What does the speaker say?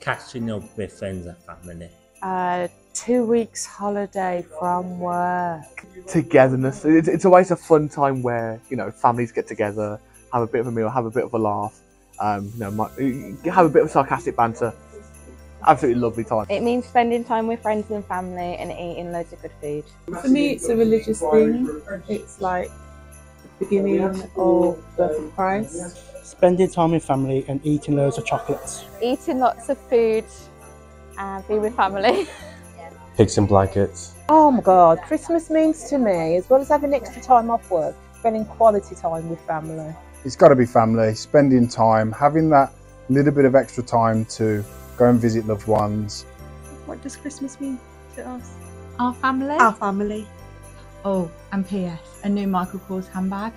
catching up with friends and family. Uh, two weeks holiday from work. togetherness. It's, it's always a fun time where you know families get together, have a bit of a meal, have a bit of a laugh. Um, you know, might, have a bit of sarcastic banter. Absolutely lovely time. It means spending time with friends and family and eating loads of good food. For me, it's a religious thing. It's like the beginning of the birth of Christ. Spending time with family and eating loads of chocolates. Eating lots of food and be with family. Pigs and blankets. Oh my God, Christmas means to me, as well as having extra time off work, spending quality time with family. It's got to be family, spending time, having that little bit of extra time to go and visit loved ones. What does Christmas mean to us? Our family. Our family. Oh, and P.S. A new Michael Kors handbag.